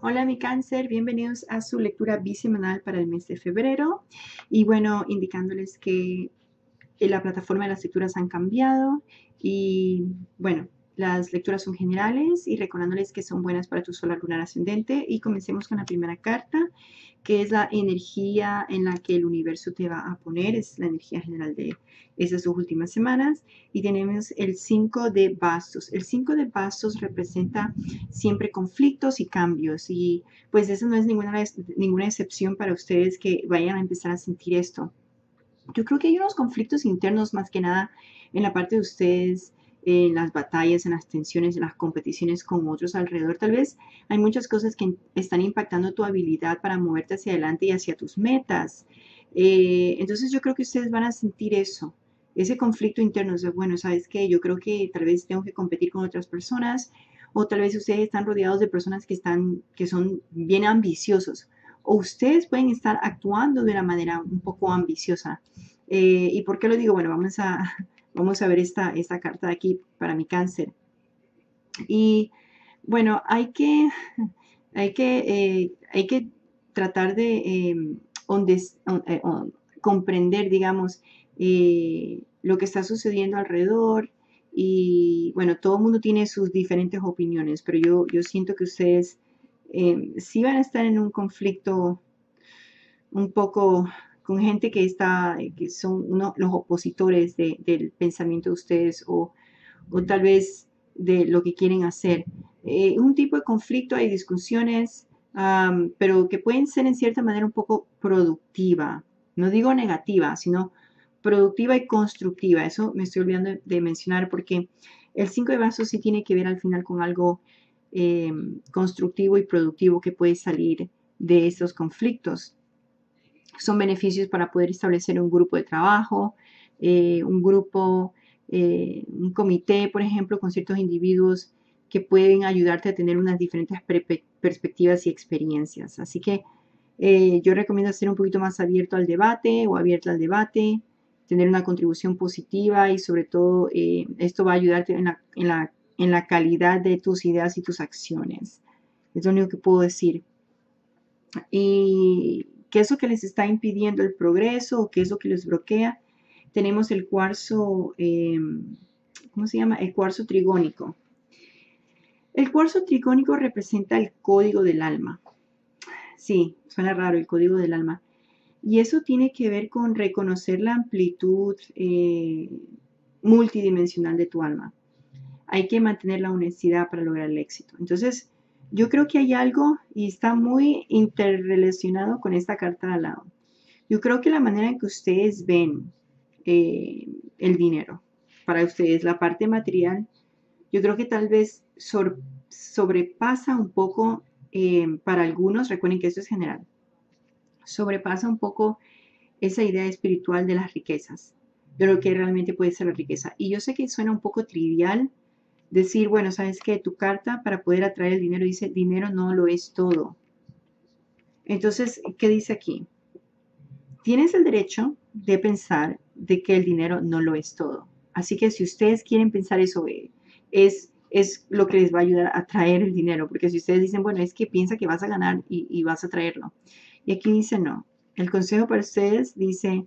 Hola mi cáncer, bienvenidos a su lectura bisemanal para el mes de febrero. Y bueno, indicándoles que la plataforma de las lecturas han cambiado y bueno, las lecturas son generales y recordándoles que son buenas para tu solar lunar ascendente. Y comencemos con la primera carta, que es la energía en la que el universo te va a poner. Es la energía general de esas dos últimas semanas. Y tenemos el 5 de bastos. El 5 de bastos representa siempre conflictos y cambios. Y pues eso no es ninguna, ninguna excepción para ustedes que vayan a empezar a sentir esto. Yo creo que hay unos conflictos internos más que nada en la parte de ustedes en las batallas, en las tensiones, en las competiciones con otros alrededor. Tal vez hay muchas cosas que están impactando tu habilidad para moverte hacia adelante y hacia tus metas. Eh, entonces yo creo que ustedes van a sentir eso, ese conflicto interno. O bueno, ¿sabes qué? Yo creo que tal vez tengo que competir con otras personas o tal vez ustedes están rodeados de personas que, están, que son bien ambiciosos o ustedes pueden estar actuando de una manera un poco ambiciosa. Eh, ¿Y por qué lo digo? Bueno, vamos a, Vamos a ver esta, esta carta de aquí para mi cáncer. Y bueno, hay que, hay que, eh, hay que tratar de em, eh, comprender, digamos, eh, lo que está sucediendo alrededor. Y bueno, todo el mundo tiene sus diferentes opiniones, pero yo, yo siento que ustedes em, sí van a estar en un conflicto un poco con gente que está, que son los opositores del pensamiento de ustedes o, tal vez de lo que quieren hacer. Eh, un tipo de conflicto, hay discusiones, pero que pueden ser en cierta manera un poco productiva. No digo negativa, sino productiva y constructiva. Eso me estoy olvidando de mencionar porque el 5 de vasos sí tiene que ver al final con algo eh, constructivo y productivo que puede salir de estos conflictos son beneficios para poder establecer un grupo de trabajo, eh, un grupo, eh, un comité, por ejemplo, con ciertos individuos que pueden ayudarte a tener unas diferentes perspectivas y experiencias. Así que eh, yo recomiendo ser un poquito más abierto al debate o abierto al debate, tener una contribución positiva y sobre todo esto va a ayudarte en, la, en la calidad de tus ideas y tus acciones. Es lo único que puedo decir. Y qué es lo que les está impidiendo el progreso o qué es lo que les bloquea. Tenemos el cuarzo, em, ¿cómo se llama? El cuarzo trigónico. El cuarzo trigónico representa el código del alma. Sí, suena raro, el código del alma. Y eso tiene que ver con reconocer la amplitud eh, multidimensional de tu alma. Hay que mantener la honestidad para lograr el éxito. Entonces, yo creo que hay algo y está muy interrelacionado con esta carta de al lado. Yo creo que la manera en que ustedes ven eh, el dinero, para ustedes la parte material, yo creo que tal vez sobrepasa un poco eh, para algunos, recuerden que esto es general, sobrepasa un poco esa idea espiritual de las riquezas, de lo que realmente puede ser la riqueza. Y yo sé que suena un poco trivial, decir, bueno, sabes que tu carta para poder atraer el dinero dice, dinero no lo es todo. Entonces, ¿qué dice aquí? Tienes el derecho de pensar de que el dinero no lo es todo. Así que si ustedes quieren pensar eso, eh, es, es lo que les va a ayudar a atraer el dinero. Porque si ustedes dicen, bueno, es que piensa que vas a ganar y, y vas a traerlo. Y aquí dice, no. El consejo para ustedes dice,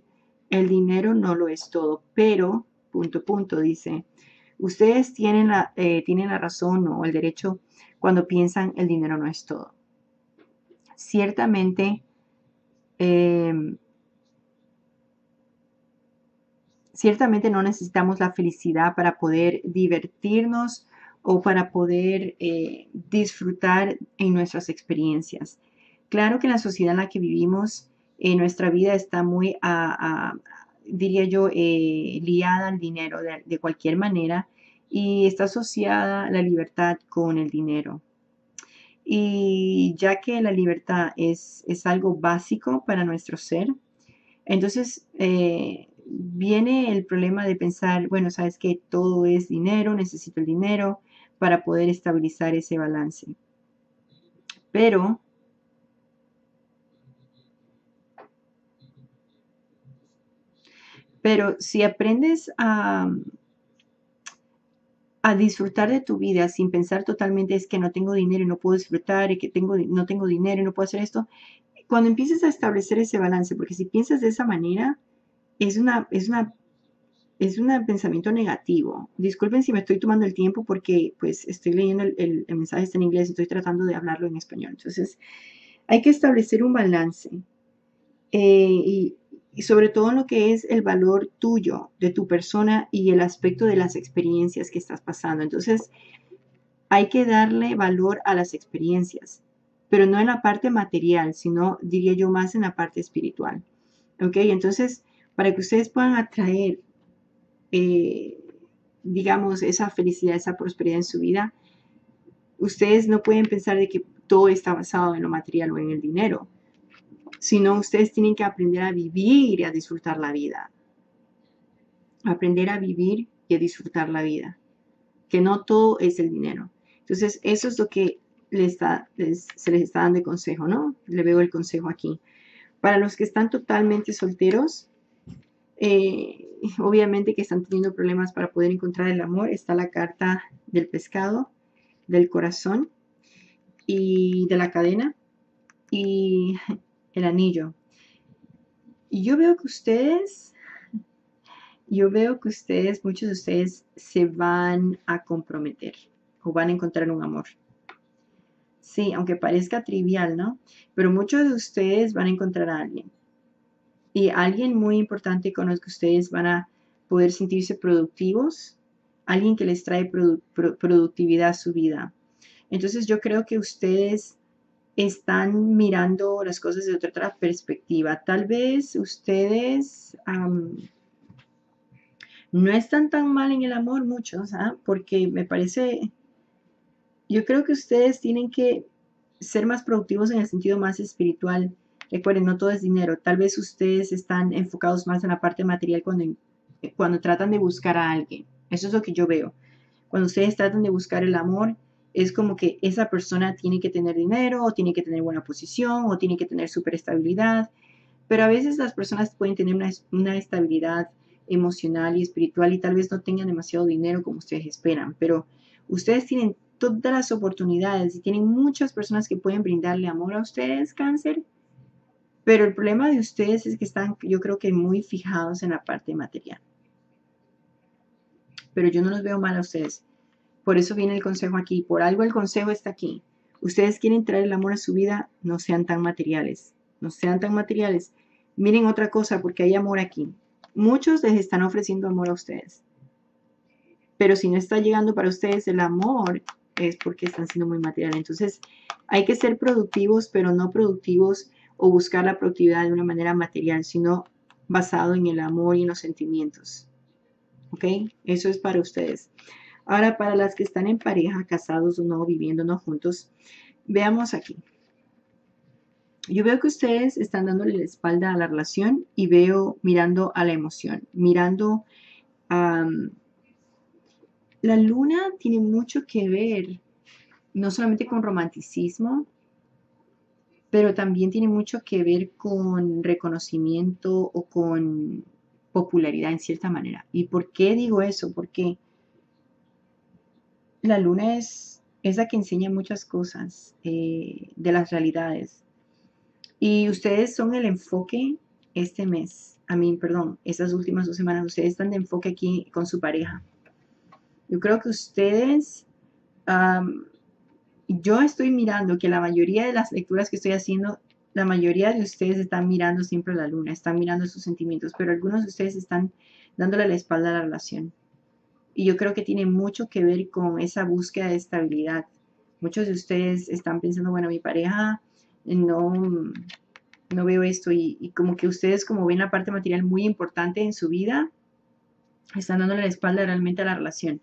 el dinero no lo es todo, pero, punto, punto, dice, Ustedes tienen la, eh, tienen la razón o el derecho cuando piensan el dinero no es todo. Ciertamente, em, ciertamente no necesitamos la felicidad para poder divertirnos o para poder eh, disfrutar en nuestras experiencias. Claro que en la sociedad en la que vivimos, eh, nuestra vida está muy a, diría yo, eh, liada al dinero de, cualquier manera y está asociada la libertad con el dinero. Y ya que la libertad es, es algo básico para nuestro ser, entonces eh, viene el problema de pensar, bueno, sabes que todo es dinero, necesito el dinero para poder estabilizar ese balance. Pero Pero si aprendes a, a disfrutar de tu vida sin pensar totalmente es que no tengo dinero y no puedo disfrutar y que tengo, no tengo dinero y no puedo hacer esto. Cuando empieces a establecer ese balance, porque si piensas de esa manera, es una, es una, es un pensamiento negativo. Disculpen si me estoy tomando el tiempo porque pues estoy leyendo el, mensaje está en inglés estoy tratando de hablarlo en español. Entonces, hay que establecer un balance. Eh, y, y sobre todo lo que es el valor tuyo, de tu persona y el aspecto de las experiencias que estás pasando. Entonces, hay que darle valor a las experiencias, pero no en la parte material, sino diría yo más en la parte espiritual. ¿Ok? Entonces, para que ustedes puedan atraer, eh, digamos, esa felicidad, esa prosperidad en su vida, ustedes no pueden pensar de que todo está basado en lo material o en el dinero sino ustedes tienen que aprender a vivir y a disfrutar la vida. Aprender a vivir y a disfrutar la vida. Que no todo es el dinero. Entonces, eso es lo que está, se les está dando de consejo, ¿no? Le veo el consejo aquí. Para los que están totalmente solteros, eh, obviamente que están teniendo problemas para poder encontrar el amor, está la carta del pescado, del corazón y de la cadena. Y el anillo. Y yo veo que ustedes, yo veo que ustedes, muchos de ustedes se van a comprometer o van a encontrar un amor. Sí, aunque parezca trivial, ¿no? Pero muchos de ustedes van a encontrar a alguien. Y alguien muy importante con los que ustedes van a poder sentirse productivos, alguien que les trae productividad a su vida. Entonces yo creo que ustedes están mirando las cosas de otra, perspectiva. Tal vez ustedes no están tan mal en el amor muchos, ¿ah? porque me parece, yo creo que ustedes tienen que ser más productivos en el sentido más espiritual. Recuerden, no todo es dinero. Tal vez ustedes están enfocados más en la parte material cuando, cuando tratan de buscar a alguien. Eso es lo que yo veo. Cuando ustedes tratan de buscar el amor, es como que esa persona tiene que tener dinero o tiene que tener buena posición o tiene que tener super estabilidad. Pero a veces las personas pueden tener una, estabilidad emocional y espiritual y tal vez no tengan demasiado dinero como ustedes esperan. Pero ustedes tienen todas las oportunidades y tienen muchas personas que pueden brindarle amor a ustedes, cáncer. Pero el problema de ustedes es que están, yo creo que muy fijados en la parte material. Pero yo no los veo mal a ustedes por eso viene el consejo aquí. Por algo el consejo está aquí. Ustedes quieren traer el amor a su vida, no sean tan materiales. No sean tan materiales. Miren otra cosa, porque hay amor aquí. Muchos les están ofreciendo amor a ustedes. Pero si no está llegando para ustedes el amor, es porque están siendo muy materiales. Entonces, hay que ser productivos, pero no productivos o buscar la productividad de una manera material, sino basado en el amor y en los sentimientos. ¿Ok? Eso es para ustedes. Ahora, para las que están en pareja, casados o no, viviendo no juntos, veamos aquí. Yo veo que ustedes están dándole la espalda a la relación y veo mirando a la emoción, mirando a... la luna tiene mucho que ver, no solamente con romanticismo, pero también tiene mucho que ver con reconocimiento o con popularidad en cierta manera. ¿Y por qué digo eso? Porque la luna es, esa que enseña muchas cosas eh, de las realidades. Y ustedes son el enfoque este mes, a mí, perdón, estas últimas dos semanas, ustedes están de enfoque aquí con su pareja. Yo creo que ustedes, yo estoy mirando que la mayoría de las lecturas que estoy haciendo, la mayoría de ustedes están mirando siempre la luna, están mirando sus sentimientos, pero algunos de ustedes están dándole la espalda a la relación. Y yo creo que tiene mucho que ver con esa búsqueda de estabilidad. Muchos de ustedes están pensando, bueno, mi pareja no, no veo esto y, como que ustedes como ven la parte material muy importante en su vida, están dándole la espalda realmente a la relación.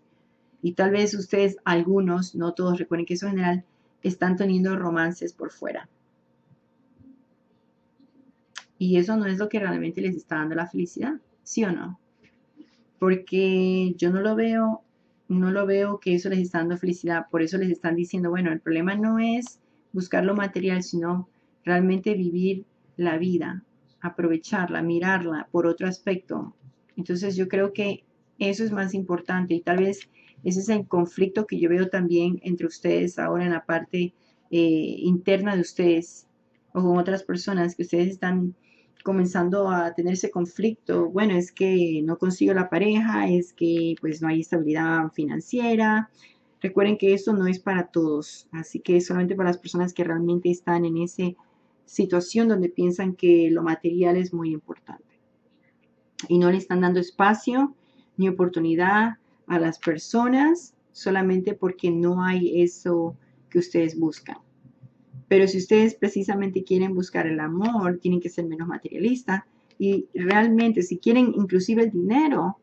Y tal vez ustedes, algunos, no todos, recuerden que eso en general, están teniendo romances por fuera. Y eso no es lo que realmente les está dando la felicidad, ¿sí o no? Porque yo no lo veo, no lo veo que eso les está dando felicidad, por eso les están diciendo, bueno, el problema no es buscar lo material, sino realmente vivir la vida, aprovecharla, mirarla por otro aspecto. Entonces yo creo que eso es más importante y tal vez Ese es el conflicto que yo veo también entre ustedes ahora en la parte eh, interna de ustedes o con otras personas que ustedes están comenzando a tener ese conflicto. Bueno, es que no consigo la pareja, es que pues no hay estabilidad financiera. Recuerden que esto no es para todos, así que es solamente para las personas que realmente están en esa situación donde piensan que lo material es muy importante y no le están dando espacio ni oportunidad a las personas solamente porque no hay eso que ustedes buscan. Pero si ustedes precisamente quieren buscar el amor, tienen que ser menos materialistas y realmente si quieren inclusive el dinero,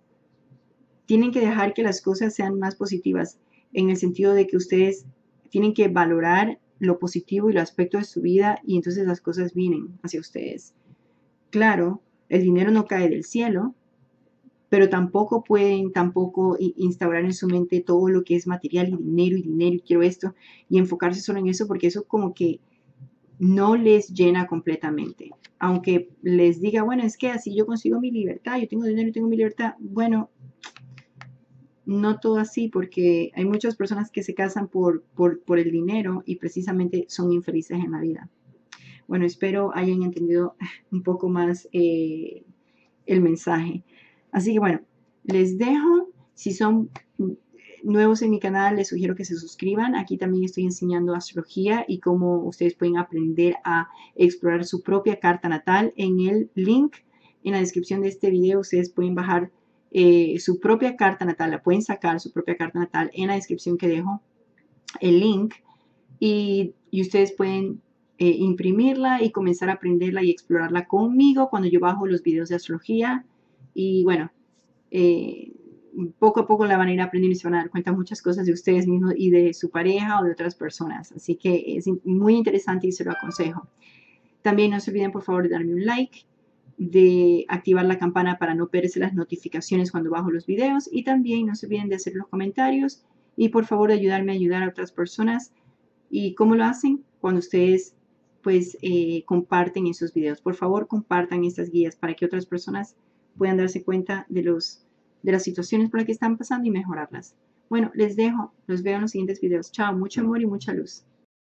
tienen que dejar que las cosas sean más positivas en el sentido de que ustedes tienen que valorar lo positivo y los aspectos de su vida y entonces las cosas vienen hacia ustedes. Claro, el dinero no cae del cielo, pero tampoco pueden tampoco instaurar en su mente todo lo que es material y dinero y dinero y quiero esto y enfocarse solo en eso porque eso como que no les llena completamente. Aunque les diga, bueno, es que así yo consigo mi libertad, yo tengo dinero y tengo mi libertad. Bueno, no todo así porque hay muchas personas que se casan por, por, el dinero y precisamente son infelices en la vida. Bueno, espero hayan entendido un poco más eh, el mensaje. Así que bueno, les dejo. Si son nuevos en mi canal, les sugiero que se suscriban. Aquí también estoy enseñando astrología y cómo ustedes pueden aprender a explorar su propia carta natal. En el link en la descripción de este video ustedes pueden bajar eh, su propia carta natal, la pueden sacar su propia carta natal en la descripción que dejo el link y, ustedes pueden eh, imprimirla y comenzar a aprenderla y explorarla conmigo cuando yo bajo los videos de astrología y bueno, eh, poco a poco la van a ir aprendiendo y se van a dar cuenta muchas cosas de ustedes mismos y de su pareja o de otras personas. Así que es muy interesante y se lo aconsejo. También no se olviden por favor de darme un like, de activar la campana para no perderse las notificaciones cuando bajo los videos y también no se olviden de hacer los comentarios y por favor de ayudarme a ayudar a otras personas. ¿Y cómo lo hacen? Cuando ustedes pues eh, comparten esos videos. Por favor compartan estas guías para que otras personas puedan darse cuenta de, los, de las situaciones por las que están pasando y mejorarlas. Bueno, les dejo, los veo en los siguientes videos. Chao, mucho amor y mucha luz.